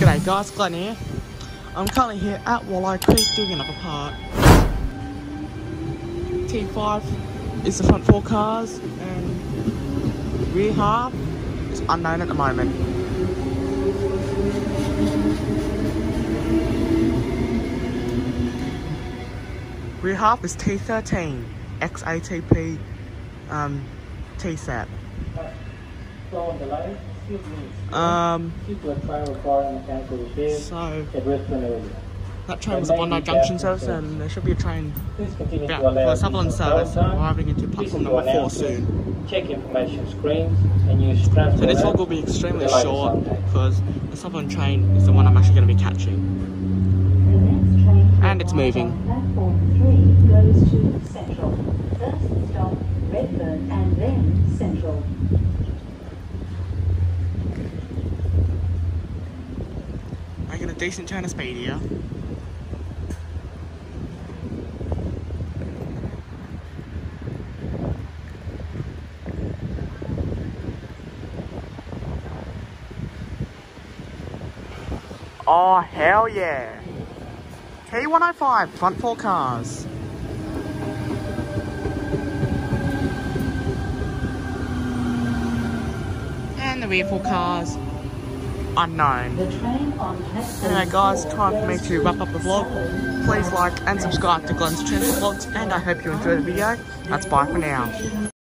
G'day guys, Glen here. I'm currently here at Wolli Creek doing another part. T5 is the front four cars and rear half is unknown at the moment. Rear half is T13 XATP um, TSAT. Flow on delay, skip needs. Um, a train requiring mechanical repairs so at Westland area. that train was a Bondi Junction service and there should be a train Please Yeah, to allow for Sutherland service arriving into platform number four soon. Check information screens and use transport. So this vlog will be extremely for the latest short because the Sutherland train is the one I'm actually going to be catching. And it's moving. Platform 3 goes to Central. First stop, Redfern and then Central. Making a decent turn of speed here. Oh, hell yeah. T105, front four cars. And the rear four cars, unknown. Anyway guys, time for me to wrap up the vlog. Please like and subscribe to Glen's Channel Vlogs and I hope you enjoyed the video. That's bye for now.